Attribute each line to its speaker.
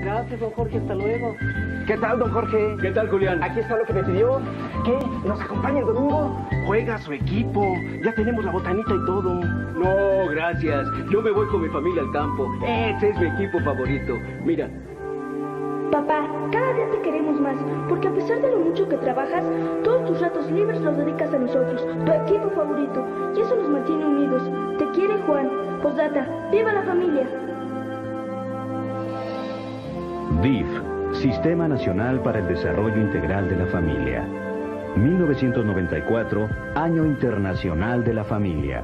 Speaker 1: Gracias, don Jorge, hasta luego.
Speaker 2: ¿Qué tal, don Jorge?
Speaker 1: ¿Qué tal, Julián?
Speaker 2: Aquí está lo que me pidió. ¿Qué? ¿Nos acompaña el domingo? Juega su equipo. Ya tenemos la botanita y todo.
Speaker 1: No, gracias. Yo me voy con mi familia al campo. Ese es mi equipo favorito. Mira.
Speaker 3: Papá, cada día te queremos más, porque a pesar de lo mucho que trabajas, todos tus ratos libres los dedicas a nosotros, tu equipo favorito, y eso nos mantiene unidos. Te quiere Juan. Posdata, ¡viva la familia!
Speaker 4: DIF, Sistema Nacional para el Desarrollo Integral de la Familia. 1994, Año Internacional de la Familia.